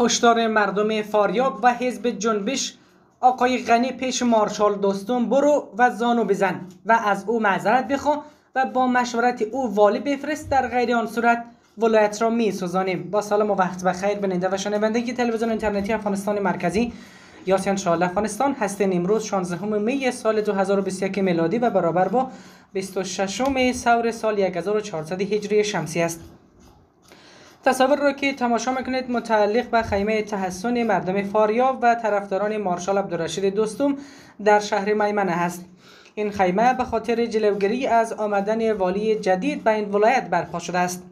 هشدار مردم فاریاب و حزب جنبش آقای غنی پیش مارشال دوستون برو و زانو بزن و از او معذرت بخوا و با مشورت او والی بفرست در غیر آن صورت. ولایت را می سوزانیم با سلام و وقت و خیر بنده و شنونده تلویزیون اینترنتی افغانستان مرکزی. یاسین شال افغانستان. هستین امروز 16 می سال 2021 میلادی و برابر با 26 سور سال 1400 هجری شمسی است. تصاویر را که تماشا می‌کنید متعلق به خیمه تحسن مردم فاریاب و طرفداران مارشال عبدالرشید دوستوم در شهر میمنه است. این خیمه به خاطر جلوگیری از آمدن والی جدید به این ولایت برپا شده است.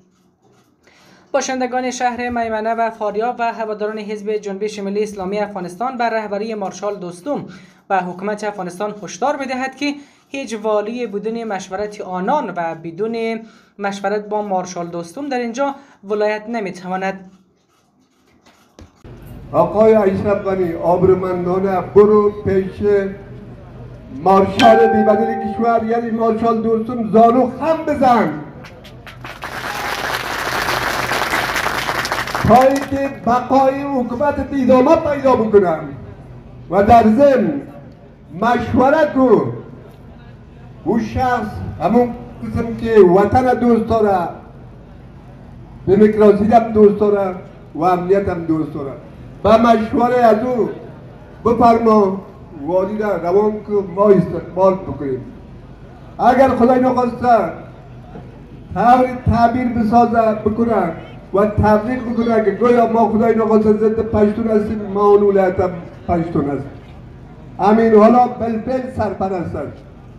باشندگان شهر میمنه و فاریاب و هواداران حزب جنبش ملی اسلامی افغانستان بر رهبری مارشال دوستوم و حکومت افغانستان هشدار بدهد که هیچ والی بدون مشورت آنان و بدون مشورت با مارشال دوستوم در اینجا ولایت نمی‌تواند. آقای اشرف غنی آبرومندانه برو پیش مارشال بیبدل کشور یعنی مارشال دوستوم زانو خم بزن. تا اینکه بقای حکومت دیدامه پیدا بکنم و در ضمن مشورت رو او شخص همون قسم که وطن دوست داره. دموکراسی هم دوست داره و امنیت هم دوست داره. به مشوره از او بفرما والی را روان که ما استقبال بکنیم. اگر خدای نخواسته طور تعبیر بسازه بکنه و تبلیغ بکنه که گویا ما خدای نخواسته ضد پشتون هستیم ما اون ولایت پشتون هستیم. امین حالا بلبل سرپرست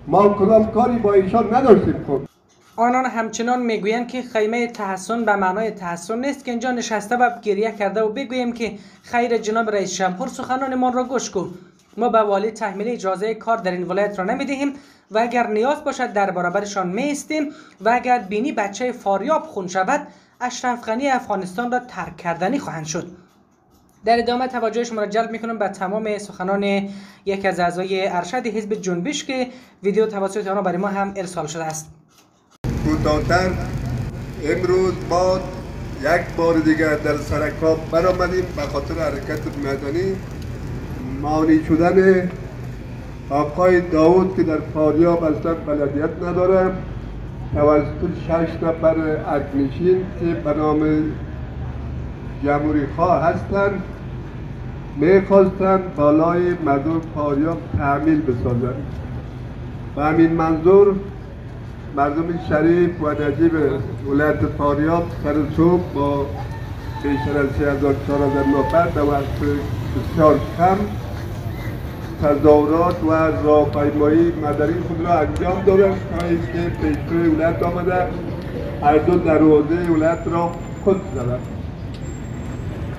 ما کدام کاری با ایشان نداشتیم خود آنان همچنان می‌گویند که خیمه تحسن به معنای تحسن نیست که اینجا نشسته و گریه کرده و بگوییم که خیر جناب رئیس جمهور سخنانمان را گوش کن. ما به والی تحمیل اجازه کار در این ولایت را نمی‌دهیم و اگر نیاز باشد در برابرشان میستیم و اگر بینی بچه فاریاب خون شود اشرف غنی افغانستان را ترک کردنی خواهند شد. در ادامه توجه شما را جلب می‌کنم به تمام سخنان یک از اعضای ارشد حزب جنبش که ویدیو توسط آنها برای ما هم ارسال شده است. کوتاهتر امروز ما یک بار دیگر در سرکاب برآمدیم. به خاطر حرکت مدنی مانی شدن آقای داود که در فاریاب اصلا بلدیت نداره توسط شش نفر ارکنشین که به نام جمهوری خواه هستند. می‌خواستند بالای مردم فاریاب تعمیل بسازند و همین منظور مردم شریف و نجیب ولایت فاریاب سر صبح با بیشتر از 3400 نفر در وقت بسیار کم تظاهرات و راهپیمایی مدنی خود را انجام دادند. تا اینکه پیشروی ولایت آمده هر دو دروازه ولایت را خود زدند.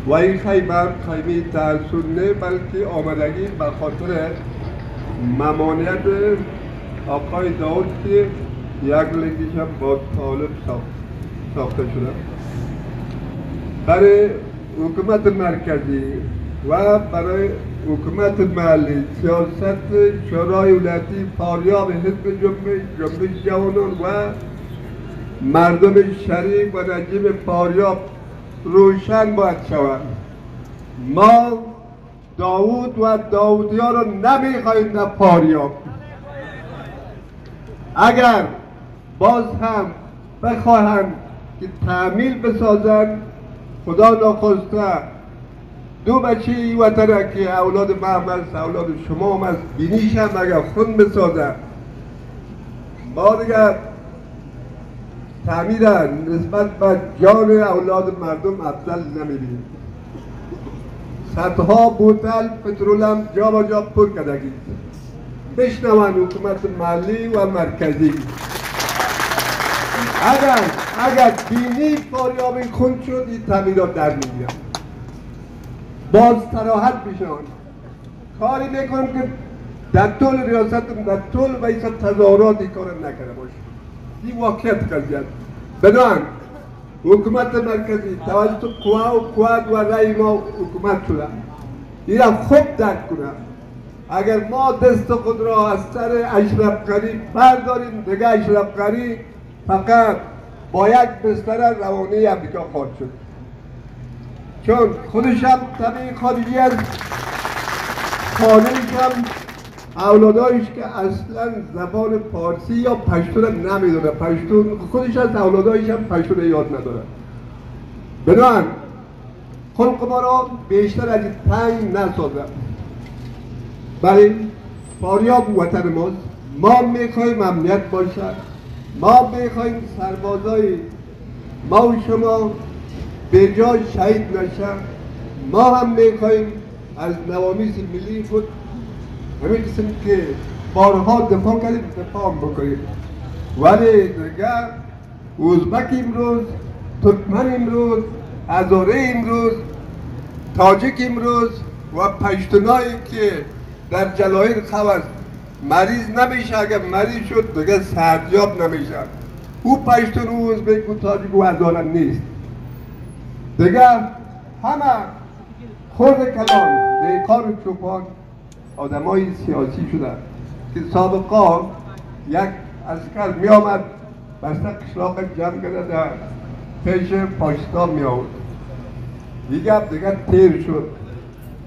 و این خیمه خیمه تحصیل نه بلکه آمدگی به خاطر ممانعت آقای داود که یک لنگیش هم با طالب ساخته شده. برای حکومت مرکزی و برای حکومت محلی سیاست شورای ولایتی فاریاب حزب جنبش جوانان و مردم شریف و نجیب فاریاب روشن باید شود. ما داود و داودی ها رو نمی‌خواهیم در فاریاب اگر باز هم بخواهند که تعمیل بسازند خدا ناخواسته دو بچه ای وطنه که اولاد هم است اولاد شما هم است بینیش هم اگر خون بسازن ما دیگر تعمیر نسبت به جان اولاد مردم افضل نمی‌بینیم. صدها بوتل پترول هم جا با جا پر کردگی. بشنون حکومت محلی و مرکزی. اگر اگر بینی فاریاب خون شد این تعمیرات در می‌گیرم باز تراحت میشن کاری می‌کنم که در طول ریاست در طول بیس تظاهرات کار نکرده باشه این واقعیت قضیت بدان حکومت مرکزی توسط قوا و قوت و رای ما حکومت شده این خوب درک کنم اگر ما دست خود را از سر اشرف قری برداریم دیگه اشرف قری فقط با یک بستر روانی امریکا خواهد شد چون خودش هم طبیعی خارجی از خانهش هم اولادایش که اصلا زبان پارسی یا پشتون نمی‌دونه. پشتون خودش از اولادایش هم پشتون یاد نداره. بنابراین خلق ما را بیشتر از این تنگ نسازم برای فاریاب وطن ماست. ما می‌خوایم امنیت باشد. ما می‌خوایم سربازای ما و شما به جای شهید نشن. ما هم می‌خوایم از نوامیس ملی خود قسم که بارها دفاع کردیم دفاع بکنیم ولی دیگر ازبک امروز ترکمن امروز هزاره امروز تاجک امروز و پشتونایی که در جلایر خواست مریض نمیشه اگر مریض شد دیگه سردیاب نمیشه. او پشتون او ازبک و تاجک و هزاره نیست. دیگه همه خود کلام دیکار و چوپان آدمای سیاسی شدن. که سابقا یک اسکر می آمد بسته قشلاق جمع کرده در پیش پاکستان می آورد دیگه دیگه تیر شد.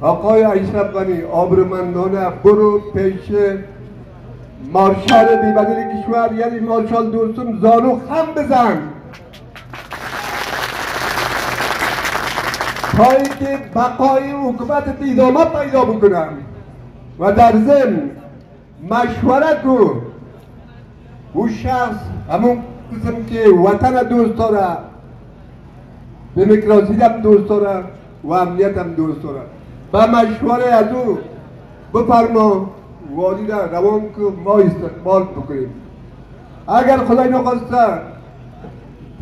آقای اشرف غنی آبرومندانه برو پیش مارشال بیبدیل کشور یعنی مارشال دوستم زانو خم بزن. تایی که بقای حکومت دیدامه پیدا بکنم و در ضمن مشورت رو او شخص همون قسم که وطن دوست داره دموکراسی هم دوست داره و امنیت هم دوست داره. و مشوره از او بفرما والی را روان که ما استقبال بکنیم. اگر خدای نخواسته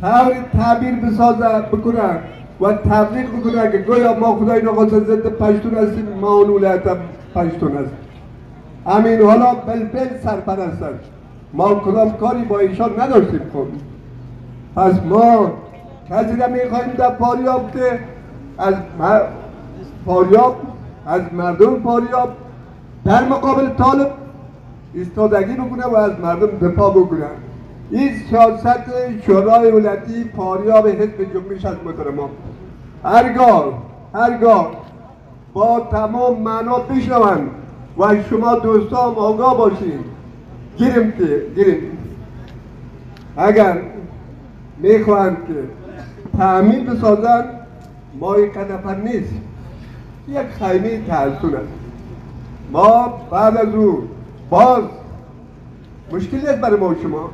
طور تعبیر بسازه بکنه و تبلیغ بکنه که گویا ما خدای نخواسته ضد پشتون هستیم ما اون ولایت پشتون هستیم همین حالا بلبل سرپرست است ما کدام کاری با ایشان نداشتیم خب. پس ما کسی را می‌خواهیم در پاریاب که از پاریاب از مردم پاریاب در مقابل طالب استادگی بکنه و از مردم دفاع بکنه. این سیاست شورای ولایتی پاریاب حزب جنبش از محترمان هرگاه هرگاه با تمام معنا بشنوند و شما دوستان آگاه باشین. گیریم که گیریم. اگر می‌خواهند که تعمیر بسازن ما یک نیست. یک خیمه تحصیل است. ما بعد از او باز مشکل نیست برای ما شما.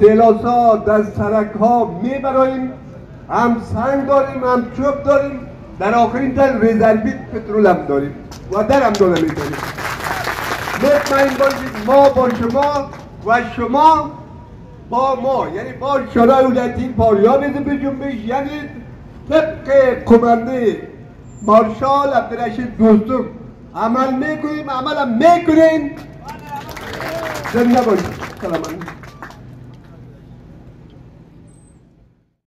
سیلاسا در سرک ها میبراییم. هم سنگ داریم هم چوب داریم. در آخرین تن رزربیت پترول هم داریم و در هم داریم. می‌کنیم مطمئن باشید ما با شما و شما با ما یعنی با شورای ولایتی پاریاب به جنبش یعنی طبق کمانده مارشال عبدالرشید دوستم عمل می‌کنیم عمل هم می‌کنیم زنده باشید. سلام